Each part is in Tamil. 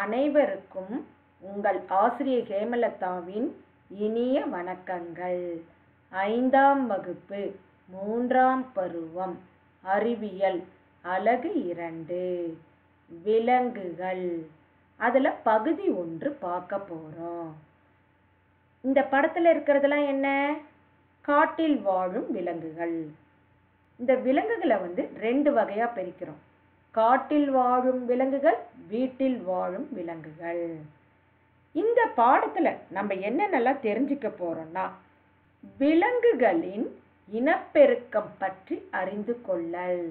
அனைவருக்கும் உங்கள் ஆசிரியர் ஹேமலதாவின் இனிய வணக்கங்கள். ஐந்தாம் வகுப்பு மூன்றாம் பருவம் அறிவியல் அலகு இரண்டு விலங்குகள். அதில் பகுதி ஒன்று பார்க்க போகிறோம் இந்த படத்தில் இருக்கிறதெல்லாம் என்ன? காட்டில் வாழும் விலங்குகள். இந்த விலங்குகளை வந்து ரெண்டு வகையாக பிரிக்கிறோம். காட்டில் வாழும் விலங்குகள் வீட்டில் வாழும் விலங்குகள். இந்த பாடத்தில் நம்ம என்னென்னலாம் தெரிஞ்சுக்க போகிறோம்னா விலங்குகளின் இனப்பெருக்கம் பற்றி அறிந்து கொள்ளல்.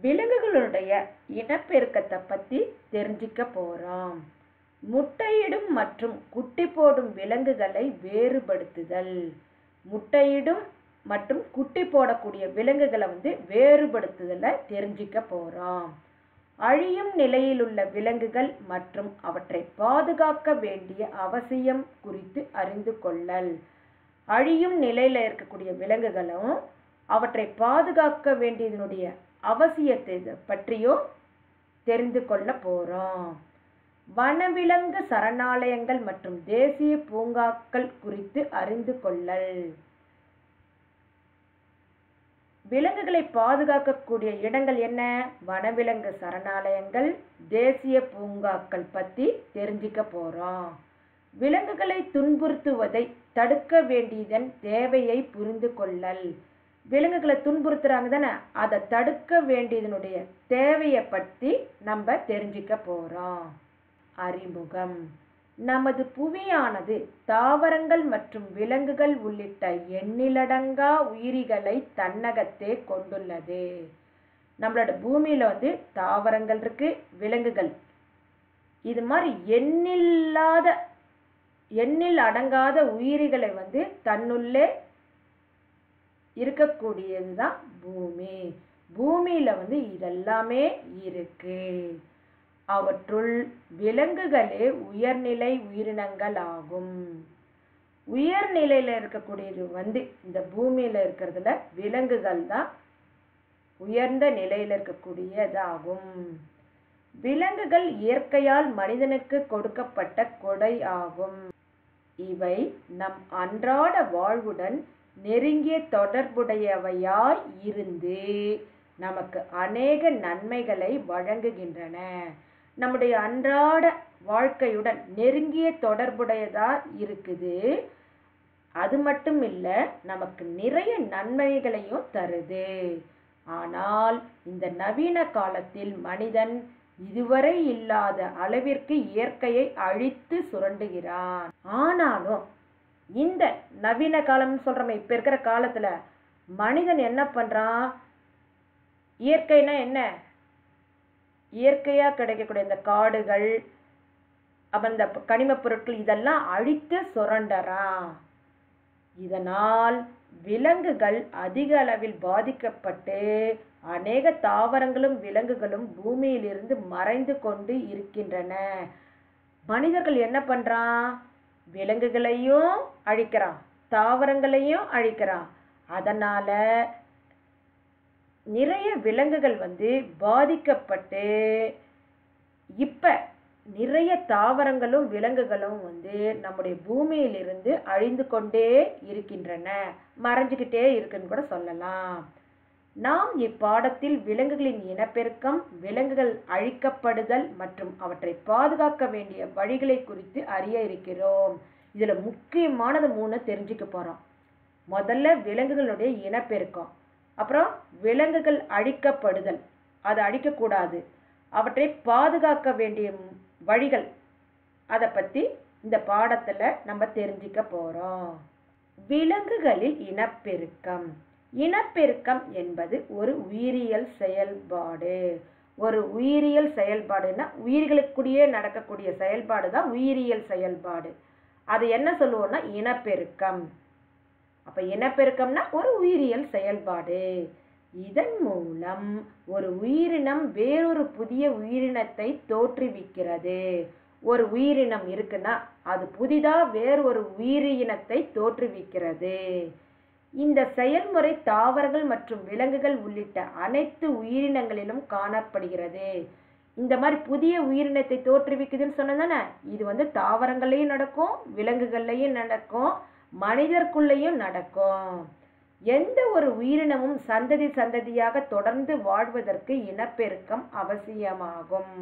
விலங்குகளுடைய இனப்பெருக்கத்தை பற்றி தெரிஞ்சிக்க போகிறோம் முட்டையிடும் மற்றும் குட்டி போடும் விலங்குகளை வேறுபடுத்துதல். முட்டையிடும் மற்றும் குட்டி போடக்கூடிய விலங்குகளை வந்து வேறுபடுத்துதலை தெரிஞ்சிக்க போகிறோம் அழியும் நிலையில் உள்ள விலங்குகள் மற்றும் அவற்றை பாதுகாக்க வேண்டிய அவசியம் குறித்து அறிந்து கொள்ளல். அழியும் நிலையில் இருக்கக்கூடிய விலங்குகளும் அவற்றை பாதுகாக்க வேண்டியதனுடைய அவசியத்தை பற்றியும் தெரிந்து கொள்ள போகிறோம் வனவிலங்கு சரணாலயங்கள் மற்றும் தேசிய பூங்காக்கள் குறித்து அறிந்து கொள்ளல். விலங்குகளை பாதுகாக்கக்கூடிய இடங்கள் என்ன? வனவிலங்கு சரணாலயங்கள் தேசிய பூங்காக்கள் பற்றி தெரிஞ்சிக்க போகிறோம் விலங்குகளை துன்புறுத்துவதை தடுக்க வேண்டியதன் தேவையை புரிந்து கொள்ளல். விலங்குகளை துன்புறுத்துறாங்க தானே? அதை தடுக்க வேண்டியதனுடைய தேவையை பற்றி நம்ம தெரிஞ்சிக்க போகிறோம் அறிமுகம். நமது புவியானது தாவரங்கள் மற்றும் விலங்குகள் உள்ளிட்ட எண்ணிலடங்கா உயிரிகளை தன்னகத்தே கொண்டுள்ளது. நம்மளோட பூமியில் வந்து தாவரங்கள் இருக்குது விலங்குகள். இது மாதிரி எண்ணில்லாத எண்ணில் அடங்காத உயிரிகளை வந்து தன்னுள்ளே இருக்கக்கூடியது தான் பூமி. பூமியில் வந்து இதெல்லாமே இருக்குது அவற்றுள் விலங்குகளே உயர்நிலை உயிரினங்கள் ஆகும் உயர்நிலையில் இருக்கக்கூடியது வந்து இந்த பூமியில் இருக்கிறதுல விலங்குகள் தான் உயர்ந்த நிலையில் இருக்கக்கூடியதாகும். விலங்குகள் இயற்கையால் மனிதனுக்கு கொடுக்கப்பட்ட கொடை ஆகும். இவை நம் அன்றாட வாழ்வுடன் நெருங்கிய தொடர்புடையவையாய் இருந்து நமக்கு அநேக நன்மைகளை வழங்குகின்றன. நம்முடைய அன்றாட வாழ்க்கையுடன் நெருங்கிய தொடர்புடையதாக இருக்குது. அது மட்டும் இல்லை நமக்கு நிறைய நன்மைகளையும் தருது. ஆனால் இந்த நவீன காலத்தில் மனிதன் இதுவரை இல்லாத அளவிற்கு இயற்கையை அழித்து சுரண்டுகிறான். ஆனாலும் இந்த நவீன காலம்னு சொல்கிறோமே இப்போ இருக்கிற காலத்தில் மனிதன் என்ன பண்ணுறான் இயற்கைனா என்ன? இயற்கையாக கிடைக்கக்கூடிய இந்த காடுகள் அப்புறம் இந்த கனிமப் பொருட்கள் இதெல்லாம் அழித்து சுரண்டறான் இதனால் விலங்குகள் அதிக அளவில் பாதிக்கப்பட்டு அநேக தாவரங்களும் விலங்குகளும் பூமியிலிருந்து மறைந்து கொண்டு இருக்கின்றன. மனிதர்கள் என்ன பண்ணுறான் விலங்குகளையும் அழிக்கிறான் தாவரங்களையும் அழிக்கிறான். அதனால் நிறைய விலங்குகள் வந்து பாதிக்கப்பட்டு இப்போ நிறைய தாவரங்களும் விலங்குகளும் வந்து நம்முடைய பூமியிலிருந்து அழிந்து கொண்டே இருக்கின்றன. மறைஞ்சுக்கிட்டே இருக்குன்னு கூட சொல்லலாம். நாம் இப்பாடத்தில் விலங்குகளின் இனப்பெருக்கம் விலங்குகள் அழிக்கப்படுதல் மற்றும் அவற்றை பாதுகாக்க வேண்டிய வழிகளை குறித்து அறிய இருக்கிறோம். இதில் முக்கியமானது மூணு தெரிஞ்சுக்க போகிறோம் முதல்ல விலங்குகளுடைய இனப்பெருக்கம். அப்புறம் விலங்குகள் அழிக்கப்படுதல். அதை அழிக்கக்கூடாது. அவற்றை பாதுகாக்க வேண்டிய வழிகள். அதை பற்றி இந்த பாடத்தில் நம்ம தெரிஞ்சிக்க போகிறோம் விலங்குகளில் இனப்பெருக்கம். இனப்பெருக்கம் என்பது ஒரு உயிரியல் செயல்பாடு. ஒரு உயிரியல் செயல்பாடுன்னா உயிர்களுக்குடியே நடக்கக்கூடிய செயல்பாடு தான் உயிரியல் செயல்பாடு. அது என்ன சொல்லுவோம்னா இனப்பெருக்கம். அப்போ இனப்பெருக்கம்னா ஒரு உயிரியல் செயல்பாடு. இதன் மூலம் ஒரு உயிரினம் வேறொரு புதிய உயிரினத்தை தோற்றுவிக்கிறது. ஒரு உயிரினம் இருக்குன்னா அது புதிதாக வேறு ஒரு உயிரினத்தை தோற்றுவிக்கிறது. இந்த செயல்முறை தாவரங்கள் மற்றும் விலங்குகள் உள்ளிட்ட அனைத்து உயிரினங்களிலும் காணப்படுகிறது. இந்த மாதிரி புதிய உயிரினத்தை தோற்றுவிக்குதுன்னு சொன்னதானே? இது வந்து தாவரங்கள்லையும் நடக்கும் விலங்குகள்லையும் நடக்கும். மனிதர்க்குள்ளேயும் நடக்கும். எந்த ஒரு உயிரினமும் சந்ததி சந்ததியாக தொடர்ந்து வாழ்வதற்கு இனப்பெருக்கம் அவசியமாகும்.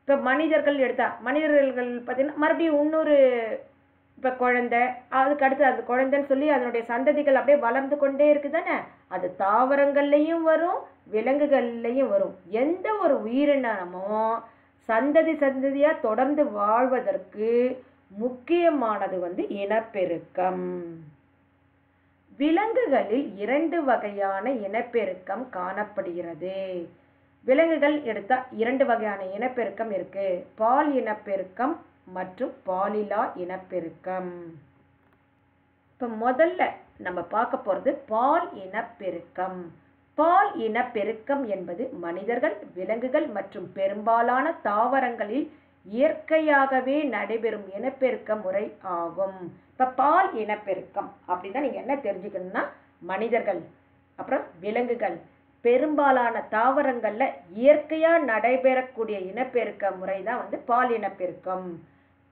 இப்போ மனிதர்கள் எடுத்தா மனிதர்கள் பார்த்தீங்கன்னா மறுபடியும் இன்னொரு இப்போ குழந்தை அதுக்கு அடுத்து அது குழந்தைன்னு சொல்லி அதனுடைய சந்ததிகள் அப்படியே வளர்ந்து கொண்டே இருக்குதானே? அது தாவரங்கள்லையும் வரும் விலங்குகள்லையும் வரும். எந்த ஒரு உயிரினமும் சந்ததி சந்ததியாக தொடர்ந்து வாழ்வதற்கு முக்கியமானது வந்து இனப்பெருக்கம். விலங்குகளில் இரண்டு வகையான இனப்பெருக்கம் காணப்படுகிறது. விலங்குகள் எடுத்தா இரண்டு வகையான இனப்பெருக்கம் இருக்கு. பால் இனப்பெருக்கம் மற்றும் பாலிலா இனப்பெருக்கம். இப்போ முதல்ல நம்ம பார்க்க போகிறது பால் இனப்பெருக்கம். பால் இனப்பெருக்கம் என்பது மனிதர்கள் விலங்குகள் மற்றும் பெரும்பாலான தாவரங்களில் இயற்கையாகவே நடைபெறும் இனப்பெருக்க முறை ஆகும். இப்போ பால் இனப்பெருக்கம் அப்படின்னா நீங்கள் என்ன தெரிஞ்சுக்கணும்னா மனிதர்கள் அப்புறம் விலங்குகள் பெரும்பாலான தாவரங்களில் இயற்கையாக நடைபெறக்கூடிய இனப்பெருக்க முறை தான் வந்து பால் இனப்பெருக்கம்.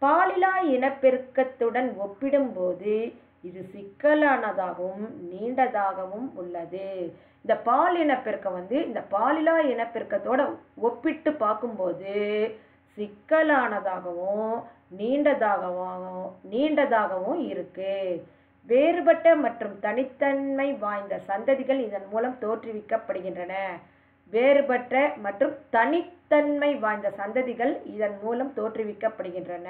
பாலிலா இனப்பெருக்கத்துடன் ஒப்பிடும்போது இது சிக்கலானதாகவும் நீண்டதாகவும் உள்ளது. இந்த பால் இனப்பெருக்கம் வந்து இந்த பாலிலா இனப்பெருக்கத்தோட ஒப்பிட்டு பார்க்கும்போது சிக்கலானதாகவும் நீண்டதாகவும் நீண்டதாகவும் இருக்கு. வேறுபட்ட மற்றும் தனித்தன்மை வாய்ந்த சந்ததிகள் இதன் மூலம் தோற்றுவிக்கப்படுகின்றன. வேறுபட்ட மற்றும் தனித்தன்மை வாய்ந்த சந்ததிகள் இதன் மூலம் தோற்றுவிக்கப்படுகின்றன.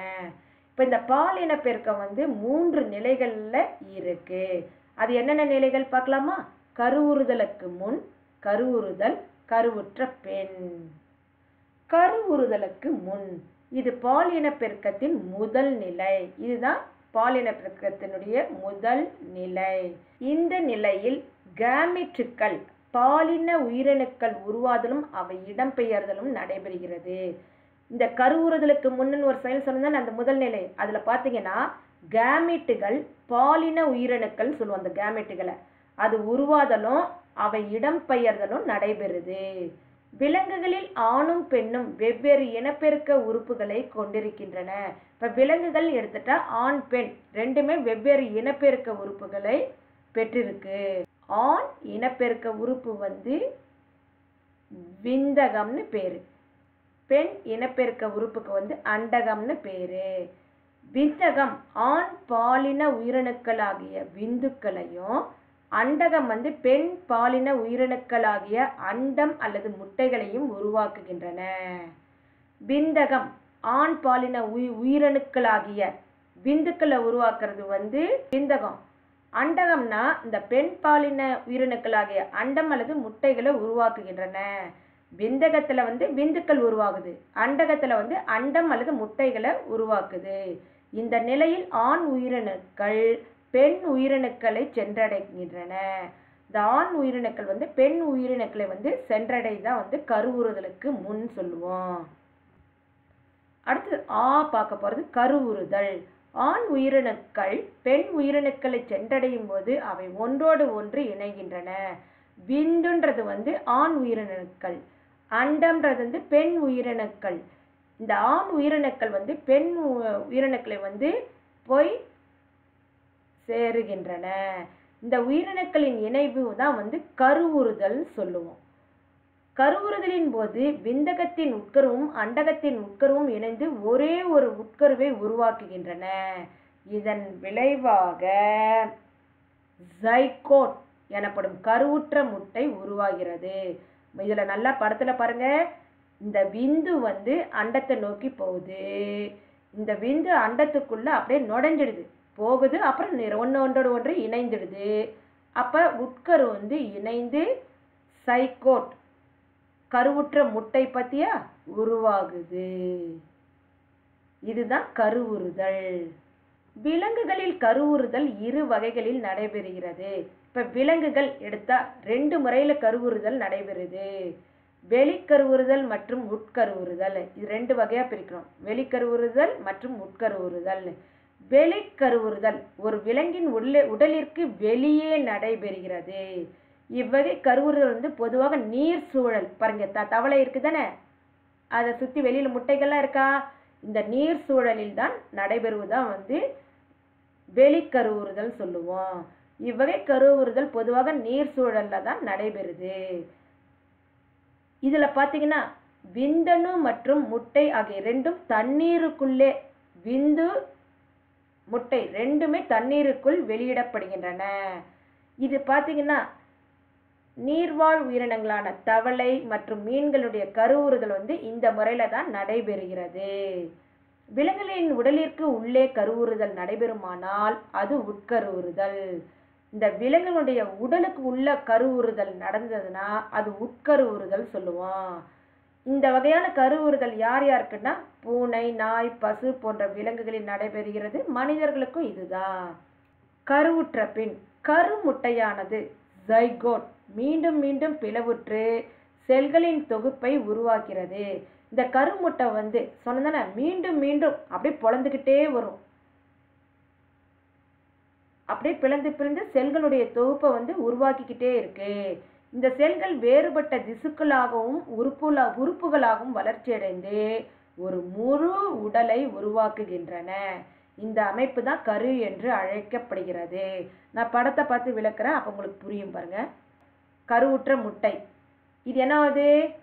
இப்போ இந்த பால் இனப்பெருக்கம் வந்து மூன்று நிலைகளில் இருக்கு. அது என்னென்ன நிலைகள் பார்க்கலாமா? கருவுறுதலுக்கு முன் கருவுறுதல் கருவுற்ற பெண். கருவுறுதலுக்கு முன். இது பாலினப்பெருக்கத்தின் முதல் நிலை. இதுதான் பாலினப்பெருக்கத்தினுடைய முதல் நிலை. இந்த நிலையில் கேமிட்டுக்கள் பாலின உயிரணுக்கள் உருவாதலும் அவை இடம்பெயர்தலும் நடைபெறுகிறது. இந்த கருவுறுதலுக்கு முன்னு ஒரு செயல் சொன்னதான் அந்த முதல் நிலை. அதில் பார்த்தீங்கன்னா கேமிட்டுகள் பாலின உயிரணுக்கள் சொல்லுவோம் அந்த கேமிட்டுகளை. அது உருவாதலும் அவை இடம்பெயர்தலும் நடைபெறுது. விலங்குகளில் ஆணும் பெண்ணும் வெவ்வேறு இனப்பெருக்க உறுப்புகளை கொண்டிருக்கின்றன. இப்போ விலங்குகள் எடுத்துட்டா ஆண் பெண் ரெண்டுமே வெவ்வேறு இனப்பெருக்க உறுப்புகளை பெற்றிருக்கு. ஆண் இனப்பெருக்க உறுப்பு வந்து விந்தகம்னு பேரு. பெண் இனப்பெருக்க உறுப்புக்கு வந்து அண்டகம்னு பேரு. விந்தகம் ஆண் பாலின உயிரணுக்களாகிய விந்துக்களையும் அண்டகம் வந்து பெண் பாலின உயிரணுக்களாகிய அண்டம் அல்லது முட்டைகளையும் உருவாக்குகின்றன. விந்தகம் ஆண் பாலின உயி உயிரணுக்களாகிய விந்துக்களை உருவாக்குறது வந்து விந்தகம். அண்டகம்னா இந்த பெண் பாலின உயிரணுக்களாகிய அண்டம் அல்லது முட்டைகளை உருவாக்குகின்றன. விந்தகத்தில் வந்து விந்துக்கள் உருவாகுது. அண்டகத்தில் வந்து அண்டம் அல்லது முட்டைகளை உருவாக்குது. இந்த நிலையில் ஆண் உயிரணுக்கள் பெண் உயிரணுக்களை சென்றடைகின்றன. இந்த ஆண் உயிரணுக்கள் வந்து பெண் உயிரணுக்களை வந்து சென்றடைதான் வந்து கருவுறுதலுக்கு முன் சொல்லுவோம். அடுத்து ஆ பார்க்க போகிறது கருவுறுதல். ஆண் உயிரணுக்கள் பெண் உயிரணுக்களை சென்றடையும் போது அவை ஒன்றோடு ஒன்று இணைகின்றன. விந்துன்றது வந்து ஆண் உயிரணுக்கள் அண்டம்ன்றது வந்து பெண் உயிரணுக்கள் இந்த ஆண் உயிரணுக்கள் வந்து பெண் உயிரணுக்களை வந்து போய் சேருகின்றன. இந்த உயிரணுக்களின் இணைவு தான் வந்து கருவுறுதல் சொல்லுவோம். கருவுறுதலின் போது விந்தகத்தின் உட்கருவும் அண்டகத்தின் உட்கருவும் இணைந்து ஒரே ஒரு உட்கருவை உருவாக்குகின்றன. இதன் விளைவாக ஜைகோட் எனப்படும் கருவுற்ற முட்டை உருவாகிறது. இதில் நல்லா படத்தில் பாருங்க. இந்த விந்து வந்து அண்டத்தை நோக்கி போகுது. இந்த விந்து அண்டத்துக்குள்ளே அப்படியே நுழைஞ்சிடுது போகுது. அப்புறம் ஒன்று ஒன்றோடு ஒன்று இணைந்துடுது. அப்போ உட்கரு வந்து இணைந்து சைக்கோட் கருவுற்ற முட்டை பற்றியா உருவாகுது. இதுதான் கருவுறுதல். விலங்குகளில் கருவுறுதல் இரு வகைகளில் நடைபெறுகிறது. இப்போ விலங்குகள் எடுத்தால் ரெண்டு முறையில் கருவுறுதல் நடைபெறுது. வெளிக்கருவுறுதல் மற்றும் உட்கருவுறுதல். இது ரெண்டு வகையாக பிரிக்கிறோம். வெளிக்கருவுறுதல் மற்றும் உட்கருவுறுதல் வெளிக்கருவுறுதல். ஒரு விலங்கின் உள்ளே உடலிற்கு வெளியே நடைபெறுகிறது. இவ்வகை கருவுறுதல் வந்து பொதுவாக நீர் சூழல். பாருங்க த தவளை இருக்குதானே? அதை சுற்றி வெளியில் முட்டைகள்லாம் இருக்கா? இந்த நீர் சூழலில் தான் நடைபெறுவதுதான் வந்து வெளிக்கருவுறுதல் சொல்லுவோம். இவ்வகை கருவுறுதல் பொதுவாக நீர் சூழலில் தான் நடைபெறுது. இதில் பார்த்தீங்கன்னா விந்தணு மற்றும் முட்டை ஆகிய ரெண்டும் தண்ணீருக்குள்ளே விந்து முட்டை ரெண்டுமே தண்ணீருக்குள் வெளியிடப்படுகின்றன. இது பார்த்தீங்கன்னா நீர்வாழ் உயிரினங்களான தவளை மற்றும் மீன்களுடைய கருவுறுதல் வந்து இந்த முறையில் தான் நடைபெறுகிறது. விலங்குகளின் உடலிற்கு உள்ளே கருவுறுதல் நடைபெறுமானால் அது உட்கருவுறுதல். இந்த விலங்குகளுடைய உடலுக்கு உள்ள கருவுறுதல் நடந்ததுன்னா அது உட்கருவுறுதல் சொல்லுவோம். இந்த வகையான கருவுறுதல் யார் யாருக்குன்னா பூனை நாய் பசு போன்ற விலங்குகளில் நடைபெறுகிறது. மனிதர்களுக்கும் இதுதான். கருவுற்ற பின் கருமுட்டையானது ஜைகோட் மீண்டும் மீண்டும் பிளவுற்று செல்களின் தொகுப்பை உருவாக்கிறது. இந்த கருமுட்டை வந்து சொன்னதானே மீண்டும் மீண்டும் அப்படியே பொழந்துக்கிட்டே வரும். அப்படியே பிளந்து பிளந்து செல்களுடைய தொகுப்பை வந்து உருவாக்கிக்கிட்டே இருக்கு. இந்த செல்கள் வேறுபட்ட திசுக்களாகவும் உறுப்புல உறுப்புகளாகவும் வளர்ச்சியடைந்து ஒரு முழு உடலை உருவாக்குகின்றன. இந்த அமைப்பு தான் கரு என்று அழைக்கப்படுகிறது. நான் படத்தை பார்த்து விளக்குறேன். அப்போ உங்களுக்கு புரியும் பாருங்க. கருவுற்ற முட்டை. இது என்னாவது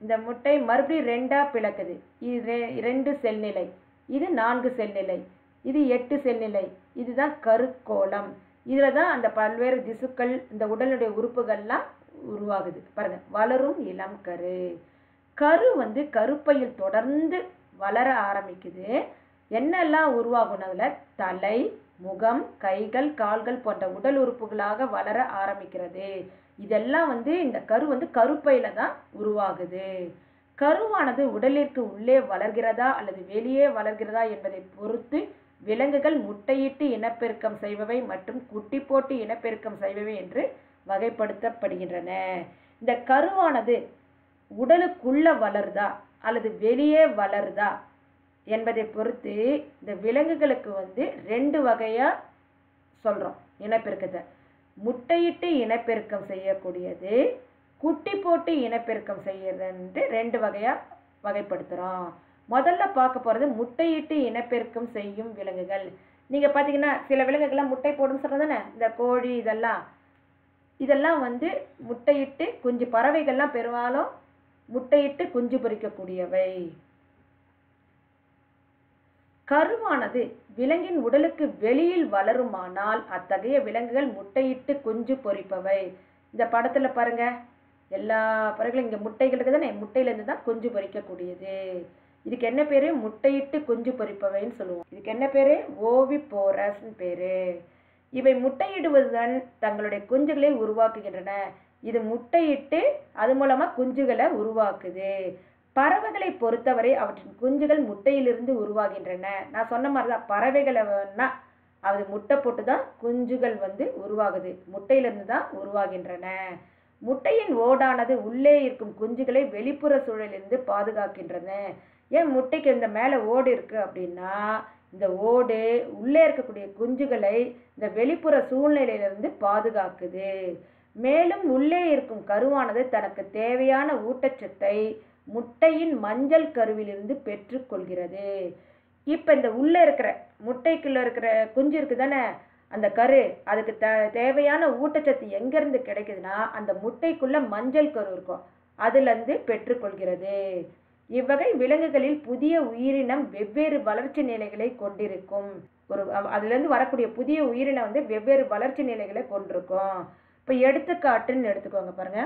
இந்த முட்டை மறுபடியும் ரெண்டா பிளக்குது. இது ரெ- ரெண்டு செல் நிலை. இது நான்கு செல் நிலை. இது எட்டு செல் நிலை. இதுதான் கருக்கோளம். இதில் தான் அந்த பல்வேறு திசுக்கள் இந்த உடலுடைய உறுப்புகள்லாம் உருவாகுது. பாருங்கள் வளரும் இளம் கரு. கரு வந்து கருப்பையில் தொடர்ந்து வளர ஆரம்பிக்குது. என்னெல்லாம் உருவாகும்? அதில் தலை முகம் கைகள் கால்கள் போன்ற உடல் உறுப்புகளாக வளர ஆரம்பிக்கிறது. இதெல்லாம் வந்து இந்த கரு வந்து கருப்பையில் தான் உருவாகுது. கருவானது உடலிற்கு உள்ளே வளர்கிறதா அல்லது வெளியே வளர்கிறதா என்பதை பொறுத்து விலங்குகள் முட்டையிட்டு இனப்பெருக்கம் செய்பவை மற்றும் குட்டி போட்டு இனப்பெருக்கம் செய்பவை என்று வகைப்படுத்தப்படுகின்றன. இந்த கருவானது உடலுக்குள்ள வளருதா அல்லது வெளியே வளருதா என்பதை பொறுத்து இந்த விலங்குகளுக்கு வந்து ரெண்டு வகையாக சொல்கிறோம் இனப்பெருக்கத்தை. முட்டையிட்டு இனப்பெருக்கம் செய்யக்கூடியது குட்டி போட்டு இனப்பெருக்கம் செய்யறதுன்ட்டு ரெண்டு வகையாக வகைப்படுத்துகிறோம் முதல்ல பார்க்க போகிறது முட்டையிட்டு இனப்பெருக்கம் செய்யும் விலங்குகள். நீங்கள் பார்த்தீங்கன்னா சில விலங்குகள்லாம் முட்டை போடும் சொல்றதானே இந்த கோழி இதெல்லாம். இதெல்லாம் வந்து முட்டையிட்டு குஞ்சு பறவைகள்லாம் பெரும்பாலும் முட்டையிட்டு குஞ்சு பொறிக்கக்கூடியவை. கருவானது விலங்கின் உடலுக்கு வெளியில் வளருமானால் அத்தகைய விலங்குகள் முட்டையிட்டு குஞ்சு பொரிப்பவை இந்த படத்தில் பாருங்க. எல்லா பறவைகளும் இங்கே முட்டைகள் இருக்குதானே? முட்டையிலேருந்து தான் குஞ்சு பொறிக்கக்கூடியது. இதுக்கு என்ன பேர்? முட்டையிட்டு குஞ்சு பொரிப்பவைன்னு சொல்லுவோம். இதுக்கு என்ன பேர்? ஓவி போரஸ்ன்னு பேர். இவை முட்டையிடுவதுடன் தங்களுடைய குஞ்சுகளை உருவாக்குகின்றன. இது முட்டையிட்டு அது மூலமாக குஞ்சுகளை உருவாக்குது. பறவைகளை பொறுத்தவரை அவற்றின் குஞ்சுகள் முட்டையிலிருந்து உருவாகின்றன. நான் சொன்ன மாதிரி தான் பறவைகளை அது முட்டை போட்டு தான் குஞ்சுகள் வந்து உருவாகுது. முட்டையிலிருந்து தான் உருவாகின்றன. முட்டையின் ஓடானது உள்ளே இருக்கும் குஞ்சுகளை வெளிப்புற சூழலிலிருந்து பாதுகாக்கின்றன. ஏன் முட்டைக்கு இந்த மேலே ஓடு இருக்குது அப்படின்னா இந்த ஓடு உள்ளே இருக்கக்கூடிய குஞ்சுகளை இந்த வெளிப்புற சூழ்நிலையிலிருந்து பாதுகாக்குது. மேலும் உள்ளே இருக்கும் கருவானது தனக்கு தேவையான ஊட்டச்சத்தை முட்டையின் மஞ்சள் கருவிலிருந்து பெற்றுக்கொள்கிறது. இப்போ இந்த உள்ளே இருக்கிற முட்டைக்குள்ளே இருக்கிற குஞ்சு இருக்குதானே? அந்த கரு அதுக்கு த தேவையான ஊட்டச்சத்து எங்கேருந்து கிடைக்குதுன்னா அந்த முட்டைக்குள்ளே மஞ்சள் கரு இருக்கும். அதுலேருந்து பெற்றுக்கொள்கிறது. இவ்வகை விலங்குகளில் புதிய உயிரினம் வெவ்வேறு வளர்ச்சி நிலைகளை கொண்டிருக்கும். ஒரு அதுலேருந்து வரக்கூடிய புதிய உயிரினம் வந்து வெவ்வேறு வளர்ச்சி நிலைகளை கொண்டிருக்கும். இப்போ எடுத்துக்காட்டுன்னு எடுத்துக்கோங்க பாருங்க.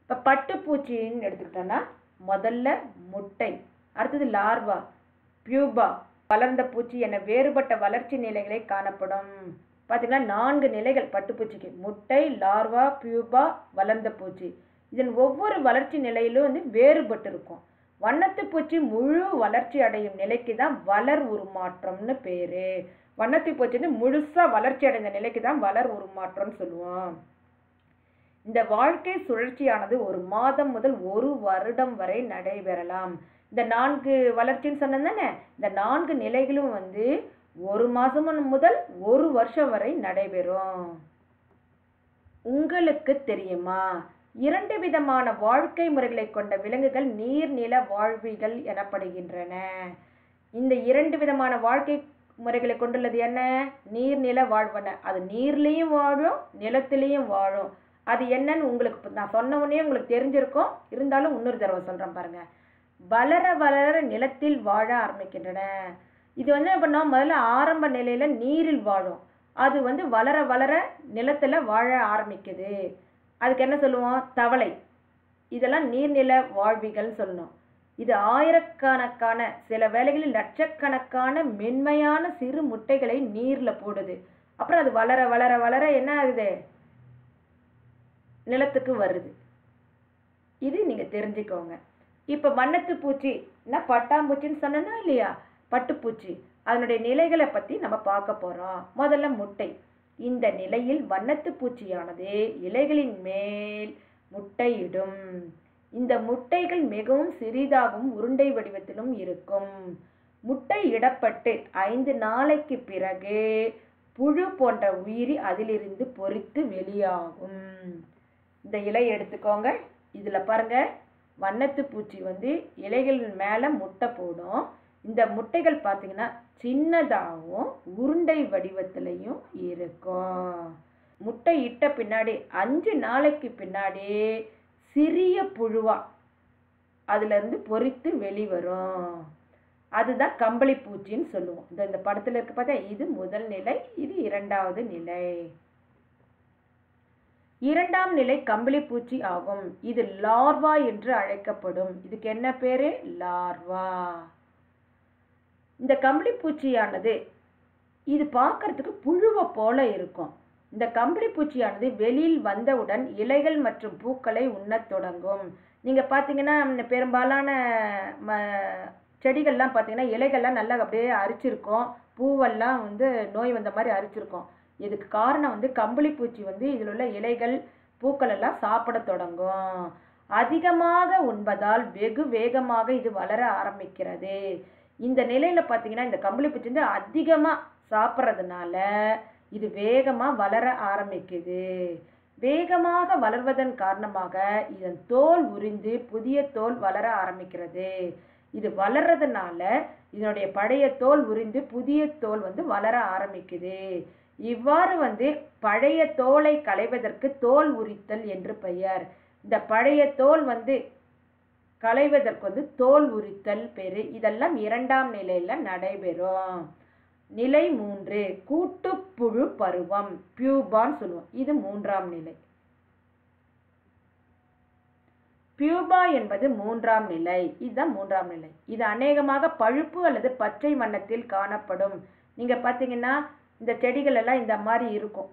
இப்போ பட்டுப்பூச்சின்னு எடுத்துக்கிட்டோன்னா முதல்ல முட்டை அடுத்தது லார்வா பியூபா வளர்ந்த பூச்சி என வேறுபட்ட வளர்ச்சி நிலைகளை காணப்படும். பார்த்தீங்கன்னா நான்கு நிலைகள் பட்டுப்பூச்சிக்கு. முட்டை லார்வா பியூபா வளர்ந்த பூச்சி. இதன் ஒவ்வொரு வளர்ச்சி நிலையிலும் வந்து வேறுபட்டு இருக்கும். வண்ணத்து பூச்சி முழு வளர்ச்சி அடையும் நிலைக்கு தான் வளர் உருமாற்றம்னு பேர். வண்ணத்தை போச்சு வந்து வளர்ச்சி அடைந்த நிலைக்கு தான் வளர் உருமாற்றம்னு சொல்லுவோம். இந்த வாழ்க்கை சுழற்சியானது ஒரு மாதம் முதல் ஒரு வருடம் வரை நடைபெறலாம். இந்த நான்கு வளர்ச்சின்னு சொன்னேன் தானே? இந்த நான்கு நிலைகளும் வந்து ஒரு மாதம் முதல் ஒரு வருஷம் வரை நடைபெறும். உங்களுக்கு தெரியுமா? இரண்டு விதமான வாழ்க்கை முறைகளை கொண்ட விலங்குகள் நீர்நில வாழ்விகள் எனப்படுகின்றன. இந்த இரண்டு விதமான வாழ்க்கை முறைகளை கொண்டுள்ளது என்ன? நீர்நில வாழ்வன. அது நீர்லேயும் வாழும் நிலத்திலையும் வாழும். அது என்னன்னு உங்களுக்கு நான் சொன்ன உடனே உங்களுக்கு தெரிஞ்சிருக்கும். இருந்தாலும் இன்னொரு தடவை சொல்கிறேன் பாருங்கள் வளர வளர நிலத்தில் வாழ ஆரம்பிக்கின்றன. இது வந்து என்ன பண்ணோம் முதல்ல ஆரம்ப நிலையில் நீரில் வாழும். அது வந்து வளர வளர நிலத்தில் வாழ ஆரம்பிக்குது. அதுக்கு என்ன சொல்லுவோம்? தவளை. இதெல்லாம் நீர்நில வாழ்விகள் சொல்லணும். இது ஆயிரக்கணக்கான சில வேளைகளில் லட்சக்கணக்கான மென்மையான சிறு முட்டைகளை நீரில் போடுது. அப்புறம் அது வளர வளர வளர என்ன ஆகுது? நிலத்துக்கு வருது. இது நீங்கள் தெரிஞ்சுக்கோங்க. இப்போ வண்ணத்து பூச்சின்னா பட்டாம்பூச்சின்னு சொன்னேன்னா இல்லையா? பட்டுப்பூச்சி. அதனுடைய நிலைகளை பற்றி நம்ம பார்க்க போகிறோம் முதல்ல முட்டை. இந்த நிலையில் வண்ணத்து பூச்சியானது இலைகளின் மேல் முட்டையிடும் இந்த முட்டைகள் மிகவும் சிறிதாகவும் உருண்டை வடிவத்திலும் இருக்கும். முட்டை இடப்பட்டு ஐந்து நாளைக்கு பிறகு புழு போன்ற உயிரி அதிலிருந்து பொறித்து வெளியாகும். இந்த இலை எடுத்துக்கோங்க. இதில் பாருங்கள் வண்ணத்து பூச்சி வந்து இலைகள் மேலே முட்டை போடும். இந்த முட்டைகள் பார்த்திங்கன்னா சின்னதாகவும் உருண்டை வடிவத்திலையும் இருக்கும். முட்டை இட்ட பின்னாடி அஞ்சு நாளைக்கு பின்னாடி சிறிய புழுவா அதுலேருந்து பொறித்து வெளிவரும். அதுதான் கம்பளி பூச்சின்னு சொல்லுவோம். இந்த இந்த படத்தில் இருக்க பார்த்தா இது முதல் நிலை இது இரண்டாவது நிலை. இரண்டாம் நிலை கம்பளி பூச்சி ஆகும். இது லார்வா என்று அழைக்கப்படும். இதுக்கு என்ன பேரு? லார்வா. இந்த கம்பளி பூச்சியானது இது பார்க்கறதுக்கு புழுவை போல இருக்கும். இந்த கம்பளி பூச்சியானது வெளியில் வந்தவுடன் இலைகள் மற்றும் பூக்களை உண்ணத் தொடங்கும். நீங்கள் பார்த்தீங்கன்னா பெரும்பாலான ம செடிகள்லாம் பார்த்தீங்கன்னா இலைகள்லாம் நல்லா அப்படியே அரிச்சிருக்கும். பூவெல்லாம் வந்து நோய் வந்த மாதிரி அரிச்சிருக்கும். இதுக்கு காரணம் வந்து கம்பளி பூச்சி வந்து இதில் உள்ள இலைகள் பூக்கள் எல்லாம் சாப்பிட தொடங்கும். அதிகமாக உண்பதால் வெகு வேகமாக இது வளர ஆரம்பிக்கிறது. இந்த நிலையில் பார்த்தீங்கன்னா இந்த கம்பளி பூச்சி வந்து அதிகமாக சாப்பிட்றதுனால இது வேகமாக வளர ஆரம்பிக்குது. வேகமாக வளர்வதன் காரணமாக இதன் தோல் உரிந்து புதிய தோல் வளர ஆரம்பிக்கிறது. இது வளர்றதுனால இதனுடைய பழைய தோல் உரிந்து புதிய தோல் வந்து வளர ஆரம்பிக்குது. இவ்வாறு வந்து பழைய தோலை களைவதற்கு தோல் உரித்தல் என்று பெயர். இந்த பழைய தோல் வந்து களைவதற்கு வந்து தோல் உரித்தல் பெரு. இதெல்லாம் இரண்டாம் நிலையில் நடைபெறும். நிலை மூன்று கூட்டுப்புழு பருவம் பியூபான்னு சொல்லுவோம். இது மூன்றாம் நிலை. பியூபா என்பது மூன்றாம் நிலை. இதுதான் மூன்றாம் நிலை. இது அநேகமாக பழுப்பு அல்லது பச்சை வண்ணத்தில் காணப்படும். நீங்கள் பார்த்தீங்கன்னா இந்த செடிகள் எல்லாம் இந்த மாதிரி இருக்கும்.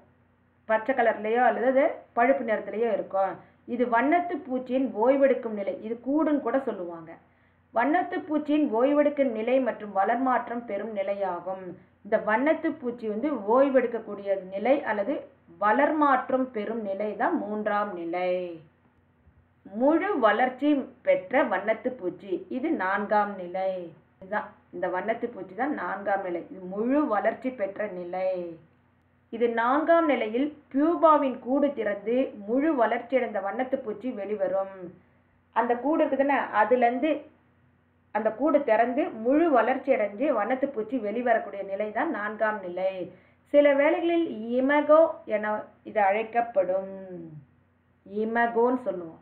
பச்சை கலர்லேயோ அல்லது பழுப்பு நிறத்துலேயோ இருக்கும். இது வண்ணத்து பூச்சியின் ஓய்வெடுக்கும் நிலை. இது கூடுன்னு கூட சொல்லுவாங்க. வண்ணத்து பூச்சியின் ஓய்வெடுக்கும் நிலை மற்றும் வளர்மாற்றம் பெறும் நிலையாகும். இந்த வண்ணத்து பூச்சி வந்து ஓய்வெடுக்கக்கூடிய நிலை அல்லது வளர்மாற்றம் பெறும் நிலை தான் மூன்றாம் நிலை. முழு வளர்ச்சி பெற்ற வண்ணத்து பூச்சி இது நான்காம் நிலை. இதுதான் இந்த வண்ணத்து பூச்சி தான் நான்காம் நிலை. இது முழு வளர்ச்சி பெற்ற நிலை. இது நான்காம் நிலையில் பியூபாவின் கூடு திறந்து முழு வளர்ச்சியடைந்த வண்ணத்து பூச்சி வெளிவரும். அந்த கூடு இருக்குதுன்னா அதுலேருந்து அந்த கூடு திறந்து முழு வளர்ச்சி அடைஞ்சு வண்ணத்து பூச்சி வெளிவரக்கூடிய நிலை தான் நான்காம் நிலை. சில வேளைகளில் இமகோ என இது அழைக்கப்படும். இமகோன்னு சொல்லுவோம்.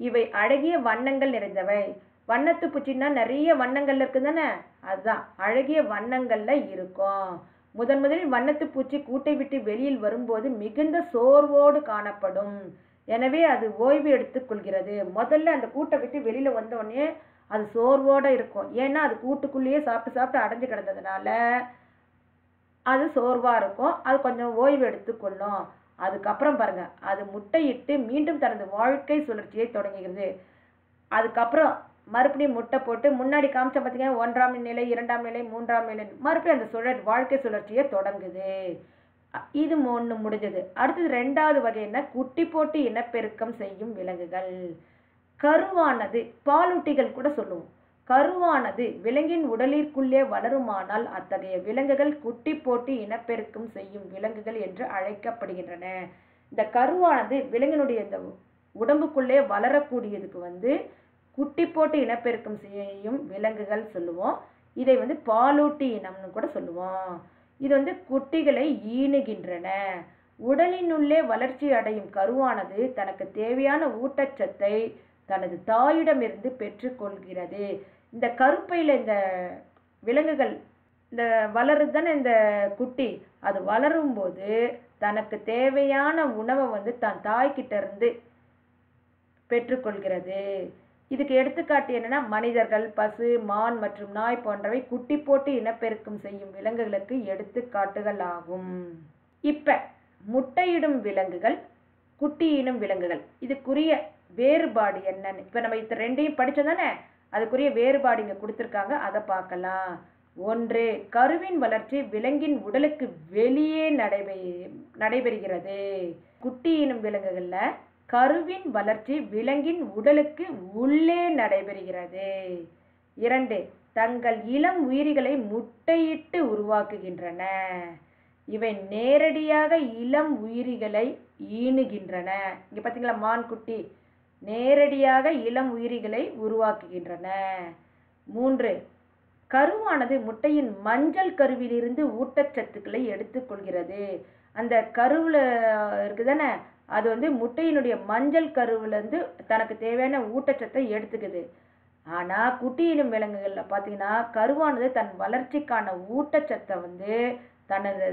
இவை அழகிய வண்ணங்கள் நிறைந்தவை. வண்ணத்து பூச்சின்னா நிறைய வண்ணங்கள் இருக்குது தானே அதுதான் அழகிய வண்ணங்களில் இருக்கும். முதன் முதலில் வண்ணத்து பூச்சி கூட்டை விட்டு வெளியில் வரும்போது மிகுந்த சோர்வோடு காணப்படும். எனவே அது ஓய்வு எடுத்துக்கொள்கிறது முதல்ல அந்த கூட்டை விட்டு வெளியில் வந்தோடனே அது சோர்வோட இருக்கும். ஏன்னா அது கூட்டுக்குள்ளேயே சாப்பிட்டு சாப்பிட்டு அடைஞ்சு கிடந்ததுனால அது சோர்வாக இருக்கும். அது கொஞ்சம் ஓய்வு எடுத்துக்கொள்ளும். அதுக்கப்புறம் பாருங்கள் அது முட்டையிட்டு மீண்டும் தனது வாழ்க்கை சுழற்சியை தொடங்குகிறது. அதுக்கப்புறம் மறுபடியும் முட்டை போட்டு முன்னாடி காமிச்ச பார்த்தீங்கன்னா ஒன்றாம் நிலை இரண்டாம் நிலை மூன்றாம் நிலை மறுபடியும் அந்த சுழற் வாழ்க்கை சுழற்சியை தொடங்குது. இது ஒன்று முடிஞ்சது. அடுத்தது ரெண்டாவது வகை என்ன? குட்டி போட்டு இனப்பெருக்கம் செய்யும் விலங்குகள். கருவானது பாலூட்டிகள் கூட சொல்லுவோம். கருவானது விலங்கின் உடலிற்குள்ளே வளருமானால் அத்தகைய விலங்குகள் குட்டி போட்டு இனப்பெருக்கம் செய்யும் விலங்குகள் என்று அழைக்கப்படுகின்றன. இந்த கருவானது விலங்கினுடைய இந்த உடம்புக்குள்ளே வளரக்கூடியதுக்கு வந்து குட்டி போட்டு இனப்பெருக்கம் செய்யும் விலங்குகள் சொல்லுவோம். இதை வந்து பாலூட்டி இனம்னு கூட சொல்லுவோம். இது வந்து குட்டிகளை ஈணுகின்றன. உடலினுள்ளே வளர்ச்சி அடையும் கருவானது தனக்கு தேவையான ஊட்டச்சத்தை தனது தாயிடமிருந்து பெற்றுக்கொள்கிறது. இந்த கருப்பையில் இந்த விலங்குகள் இந்த வளருது தானே இந்த குட்டி? அது வளரும்போது தனக்கு தேவையான உணவை வந்து தன் தாய்கிட்ட இருந்து பெற்றுக்கொள்கிறது. இதுக்கு எடுத்துக்காட்டு என்னன்னா மனிதர்கள் பசு மான் மற்றும் நாய் போன்றவை குட்டி போட்டு இனப்பெருக்கம் செய்யும் விலங்குகளுக்கு எடுத்துக்காட்டுகள் ஆகும். இப்போ முட்டையிடும் விலங்குகள் குட்டியிடும் விலங்குகள். இதுக்குரிய வேறுபாடு என்னன்னு? இப்போ நம்ம இது ரெண்டையும் படிச்சதானே? அதுக்குரிய வேறுபாடு இங்கே கொடுத்துருக்காங்க. அதை பார்க்கலாம். ஒன்று கருவின் வளர்ச்சி விலங்கின் உடலுக்கு வெளியே நடைபெ நடைபெறுகிறது. குட்டியினும் விலங்குகளில் கருவின் வளர்ச்சி விலங்கின் உடலுக்கு உள்ளே நடைபெறுகிறது. இரண்டு தங்கள் இளம் உயிரிகளை முட்டையிட்டு உருவாக்குகின்றன. இவை நேரடியாக இளம் உயிரிகளை ஈணுகின்றன. இங்கே பார்த்தீங்களா மான் குட்டி நேரடியாக இளம் உயிரிகளை உருவாக்குகின்றன. மூன்று கருவானது முட்டையின் மஞ்சள் கருவிலிருந்து ஊட்டச்சத்துக்களை எடுத்துக்கொள்கிறது அந்த கருவில் இருக்குதானே அது வந்து முட்டையினுடைய மஞ்சள் கருவிலேருந்து தனக்கு தேவையான ஊட்டச்சத்தை எடுத்துக்குது. ஆனால் குட்டியிலும் விலங்குகளில் பார்த்தீங்கன்னா கருவானது தன் வளர்ச்சிக்கான ஊட்டச்சத்தை வந்து தனது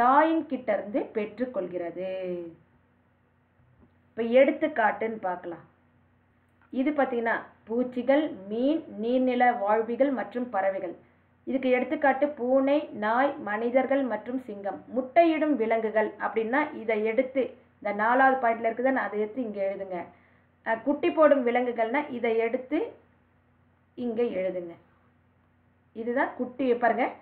தாயின் கிட்ட இருந்து பெற்றுக்கொள்கிறது இப்போ எடுத்துக்காட்டுன்னு பார்க்கலாம். இது பார்த்தீங்கன்னா பூச்சிகள் மீன் நீர்நில வாழ்விகள் மற்றும் பறவைகள். இதுக்கு எடுத்துக்காட்டு பூனை நாய் மனிதர்கள் மற்றும் சிங்கம். முட்டையிடும் விலங்குகள் அப்படின்னா இதை எடுத்து இந்த நாலாவது பாயிண்ட்ல இருக்குதுன்னு அதை எடுத்து இங்கே எழுதுங்க. குட்டி போடும் விலங்குகள்னா இதை எடுத்து இங்கே எழுதுங்க. இதுதான் குட்டி பாருங்கள்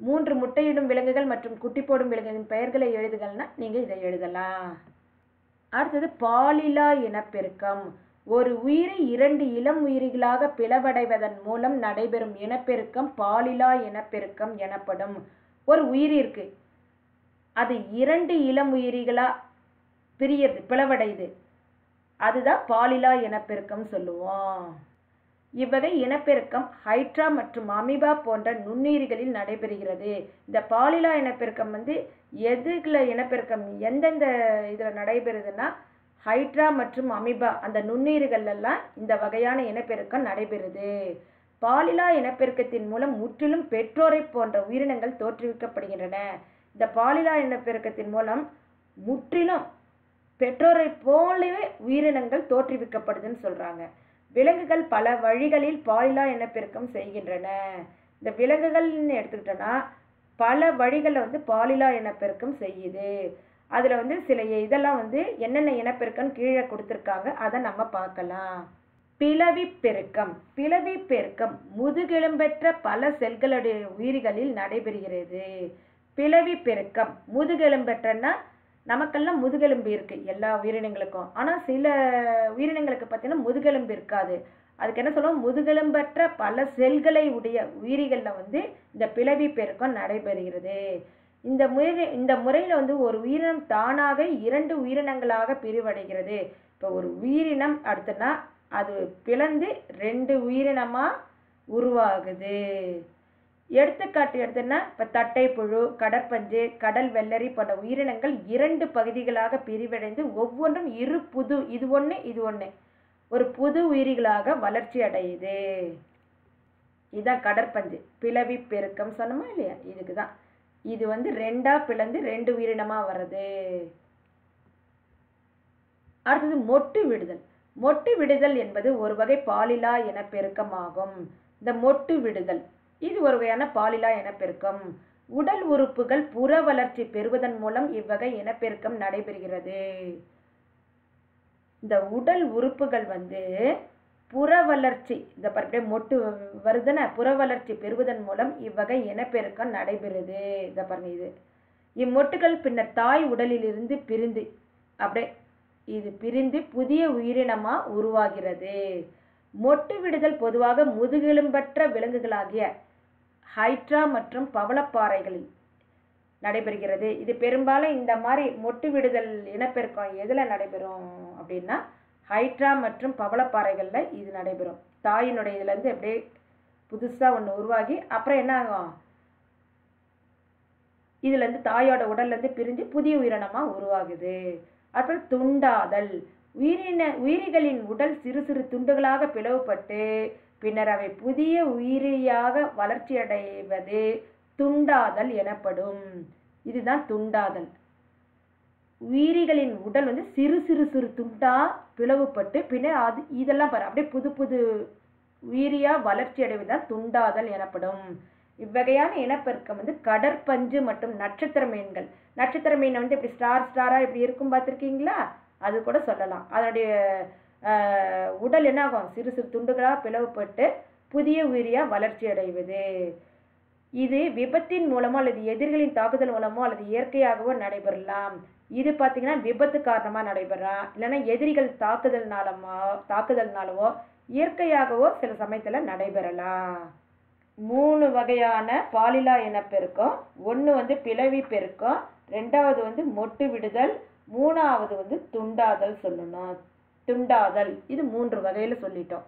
மூன்று முட்டையிடும் விலங்குகள் மற்றும் குட்டி போடும் விலங்குகளின் பெயர்களை எழுதுகள்னா நீங்கள் இதை எழுதலாம். அடுத்தது பாலிலா இனப்பெருக்கம். ஒரு உயிரி இரண்டு இளம் உயிரிகளாக பிளவடைவதன் மூலம் நடைபெறும் இனப்பெருக்கம் பாலிலா இனப்பெருக்கம் எனப்படும். ஒரு உயிரி இருக்கு. அது இரண்டு இளம் உயிரிகளா பிரியது பிளவடையுது. அதுதான் பாலிலா இனப்பெருக்கம் சொல்லுவோம். இவ்வகை இனப்பெருக்கம் ஹைட்ரா மற்றும் அமீபா போன்ற நுண்ணுயிரிகளில் நடைபெறுகிறது. இந்த பாலிலா இனப்பெருக்கம் வந்து எதுகில் இனப்பெருக்கம் எந்தெந்த இதில் நடைபெறுதுன்னா ஹைட்ரா மற்றும் அமீபா அந்த நுண்ணுயிர்களெல்லாம் இந்த வகையான இனப்பெருக்கம் நடைபெறுது. பாலிலா இனப்பெருக்கத்தின் மூலம் முற்றிலும் பெற்றோரை போன்ற உயிரினங்கள் தோற்றுவிக்கப்படுகின்றன. இந்த பாலிலா இனப்பெருக்கத்தின் மூலம் முற்றிலும் பெற்றோரை போலவே உயிரினங்கள் தோற்றுவிக்கப்படுதுன்னு சொல்கிறாங்க விலங்குகள் பல வழிகளில் பாலிலா இனப்பெருக்கம் செய்கின்றன. இந்த விலங்குகள்னு எடுத்துக்கிட்டோன்னா பல வழிகளில் வந்து பாலிலா இனப்பெருக்கம் செய்யுது. அதில் வந்து சில இதெல்லாம் வந்து என்னென்ன இனப்பெருக்கம்னு கீழே கொடுத்துருக்காங்க அதை நம்ம பார்க்கலாம். பிளவி பெருக்கம். பிளவி பெருக்கம் முதுகெலும்பெற்ற பல செல்களுடைய உயிரிகளில் நடைபெறுகிறது. பிளவி பெருக்கம் முதுகெலும்பெற்றன்னா நமக்கெல்லாம் முதுகெலும்பு இருக்கு எல்லா உயிரினங்களுக்கும். ஆனால் சில உயிரினங்களுக்கு பார்த்தீங்கன்னா முதுகெலும்பு இருக்காது. அதுக்கு என்ன சொல்லுவோம்? முதுகெலும்பற்ற பல செல்களை உடைய உயிரிகளில் வந்து இந்த பிளவி பெருக்கம் நடைபெறுகிறது. இந்த முறை இந்த முறையில் வந்து ஒரு உயிரினம் தானாக இரண்டு உயிரினங்களாக பிரிவடைகிறது. இப்போ ஒரு உயிரினம் அடுத்தனா அது பிளந்து ரெண்டு உயிரினமாக உருவாகுது. எடுத்துக்காட்டு எடுத்துன்னா இப்போ தட்டைப்புழு கடற்பஞ்சு கடல் வெள்ளரி போன்ற உயிரினங்கள் இரண்டு பகுதிகளாக பிரிவடைந்து ஒவ்வொன்றும் இரு புது இது ஒன்று இது ஒன்று ஒரு புது உயிரிகளாக வளர்ச்சி அடையுது. இதுதான் கடற்பஞ்சு. பிளவி பெருக்கம் சொன்னோமா இல்லையா? இதுக்கு தான் இது வந்து ரெண்டாக பிளந்து ரெண்டு உயிரினமாக வர்றது. அடுத்தது மொட்டு விடுதல். மொட்டு விடுதல் என்பது ஒரு வகை பாலிலா இனப்பெருக்கமாகும் இந்த மொட்டு விடுதல் இது ஒரு வகையான பாலிலா இனப்பெருக்கம். உடல் உறுப்புகள் புற வளர்ச்சி பெறுவதன் மூலம் இவ்வகை இனப்பெருக்கம் நடைபெறுகிறது. இந்த உடல் உறுப்புகள் வந்து புற வளர்ச்சி இந்த அப்படியே மொட்டு வருதுன்னா புற வளர்ச்சி பெறுவதன் மூலம் இவ்வகை இனப்பெருக்கம் நடைபெறுது. இதை பாருங்க இது. இம்மொட்டுகள் பின்னர் தாய் உடலிலிருந்து பிரிந்து அப்படியே இது பிரிந்து புதிய உயிரினமாக உருவாகிறது. மொட்டு விடுதல் பொதுவாக முதுகெலும்பற்ற விலங்குகளாகிய ஹைட்ரா மற்றும் பவளப்பாறைகளில் நடைபெறுகிறது. இது பெரும்பாலும் இந்த மாதிரி மொட்டு விடுதல் இனப்பெருக்கம் எதில் நடைபெறும் அப்படின்னா ஹைட்ரா மற்றும் பவளப்பாறைகளில் இது நடைபெறும். தாயினுடைய இதுலேருந்து அப்படியே புதுசாக ஒன்று உருவாகி அப்புறம் என்ன ஆகும்? இதுலேருந்து தாயோட உடல்லேருந்து பிரிஞ்சு புதிய உயிரினமாக உருவாகுது. அப்புறம் துண்டாதல். உயிரின உயிரிகளின் உடல் சிறு சிறு துண்டுகளாக பிளவுபட்டு பின்னர் அவை புதிய உயிரியாக வளர்ச்சியடைவது துண்டாதல் எனப்படும். இதுதான் துண்டாதல். உயிரிகளின் உடல் வந்து சிறு சிறு சிறு துண்டா பிளவுபட்டு பின்னர் அது இதெல்லாம் பாரு அப்படியே புது புது உயிரியா வளர்ச்சி அடைவதுதான் துண்டாதல் எனப்படும். இவ்வகையான இனப்பெருக்கம் வந்து கடற்பஞ்சு மற்றும் நட்சத்திர மீன்கள். நட்சத்திர மீன் வந்து இப்படி ஸ்டார் ஸ்டாராக இப்படி இருக்கும் பார்த்துருக்கீங்களா? அது கூட சொல்லலாம். அதனுடைய உடல் என்ன ஆகும் சிறு சிறு துண்டுகளாக பிளவுபட்டு புதிய உயிரியாக வளர்ச்சி அடைவது. இது விபத்தின் மூலமோ அல்லது எதிரிகளின் தாக்குதல் மூலமோ அல்லது இயற்கையாகவோ நடைபெறலாம். இது பார்த்திங்கன்னா விபத்து காரணமாக நடைபெறலாம். இல்லைன்னா எதிரிகள் தாக்குதல்னாலமோ தாக்குதல்னாலவோ இயற்கையாகவோ சில சமயத்தில் நடைபெறலாம். மூணு வகையான பாலிலா இனப்பெருக்கம் ஒன்று வந்து பிளவி பெருக்கம். ரெண்டாவது வந்து மொட்டு விடுதல். மூணாவது வந்து துண்டாதல் சொல்லணும். துண்டாதல். இது மூன்று வகையில் சொல்லிட்டோம்.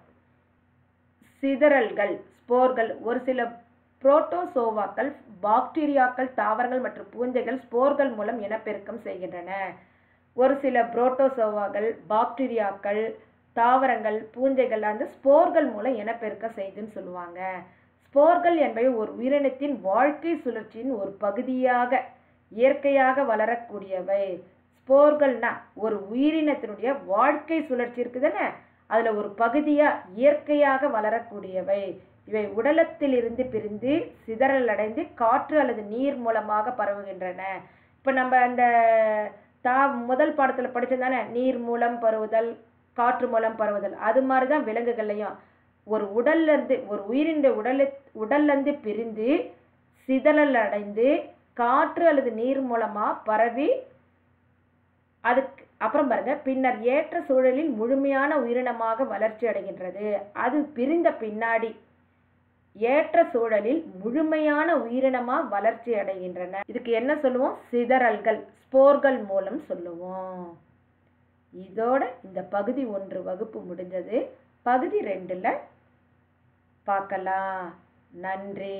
சிதறல்கள் ஸ்போர்கள் ஒரு சில புரோட்டோசோவாக்கள் பாக்டீரியாக்கள் தாவரங்கள் மற்றும் பூஞ்சைகள் ஸ்போர்கள் மூலம் இனப்பெருக்கம் செய்கின்றன. ஒரு சில புரோட்டோசோவாக்கள் பாக்டீரியாக்கள் தாவரங்கள் பூஞ்சைகள் அந்த ஸ்போர்கள் மூலம் இனப்பெருக்கம் செய்துன்னு சொல்லுவாங்க. ஸ்போர்கள் என்பவை ஒரு உயிரினத்தின் வாழ்க்கை சுழற்சியின் ஒரு பகுதியாக இயற்கையாக வளரக்கூடியவை. ஸ்போர்கள்னா ஒரு உயிரினத்தினுடைய வாழ்க்கை சுழற்சி இருக்குதுன்னு அதில் ஒரு பகுதியாக இயற்கையாக வளரக்கூடியவை. இவை உடலத்திலிருந்து பிரிந்து சிதறல் அடைந்து காற்று அல்லது நீர் மூலமாக பரவுகின்றன. இப்போ நம்ம அந்த தா முதல் பாடத்தில் படித்தது தானே நீர் மூலம் பரவுதல் காற்று மூலம் பரவுதல். அது மாதிரி தான் விலங்குகள்லையும். ஒரு உடல்லேருந்து ஒரு உயிரின் உடல் உடல்லேருந்து பிரிந்து சிதறல் அடைந்து காற்று அல்லது நீர் மூலமாக பரவி அதுக்கு அப்புறம் பாருங்க பின்னர் ஏற்ற சூழலில் முழுமையான உயிரினமாக வளர்ச்சி அடைகின்றது. அது பிரிந்த பின்னாடி ஏற்ற சூழலில் முழுமையான உயிரினமா வளர்ச்சி அடைகின்றன. இதுக்கு என்ன சொல்லுவோம்? சிதறல்கள் ஸ்போர்கள் மூலம் சொல்லுவோம். இதோட இந்த பகுதி ஒன்று வகுப்பு முடிஞ்சது பகுதி ரெண்டில் பார்க்கலாம். நன்றி.